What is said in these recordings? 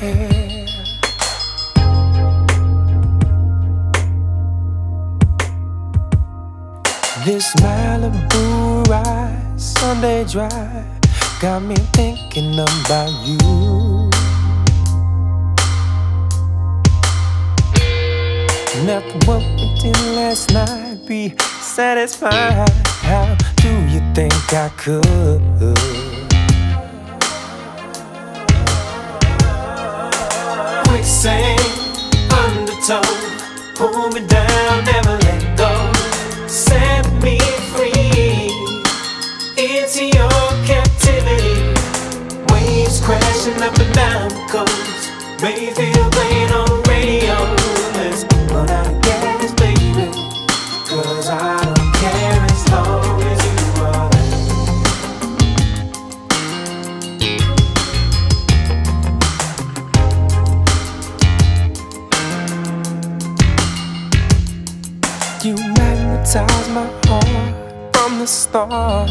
This Malibu ride, Sunday drive, got me thinking about you. After what we did last night, be satisfied. How do you think I could? Pull me down, never let go. Set me free into your captivity. Waves crashing up and down the coast. Mayfield playing on You magnetize my heart from the start.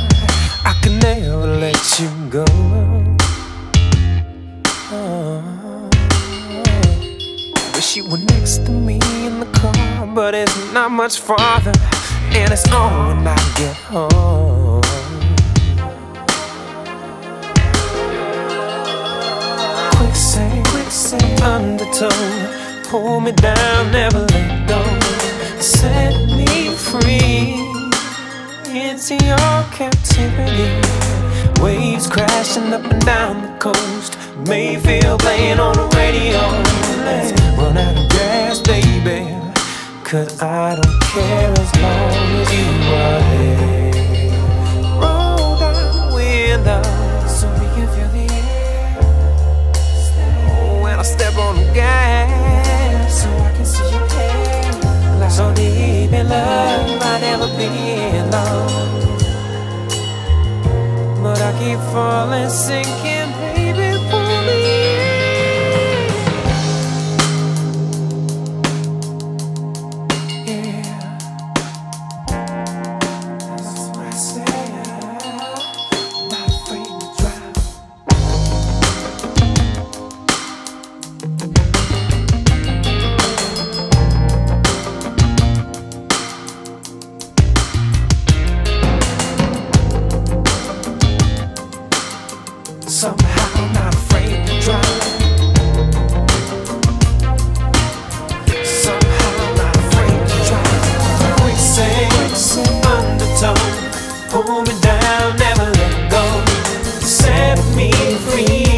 I can never let you go. Oh. Wish you were next to me in the car, but it's not much farther, and it's on when I get home. Quicksand, quicksand, undertow, pull me down, never let go. Set me free into your captivity. Waves crashing up and down the coast. Mayfield playing on the radio. Let's run out of gas, baby. Cause I don't care as long as you are there. Keep falling, sinking down, never let go. Set me free.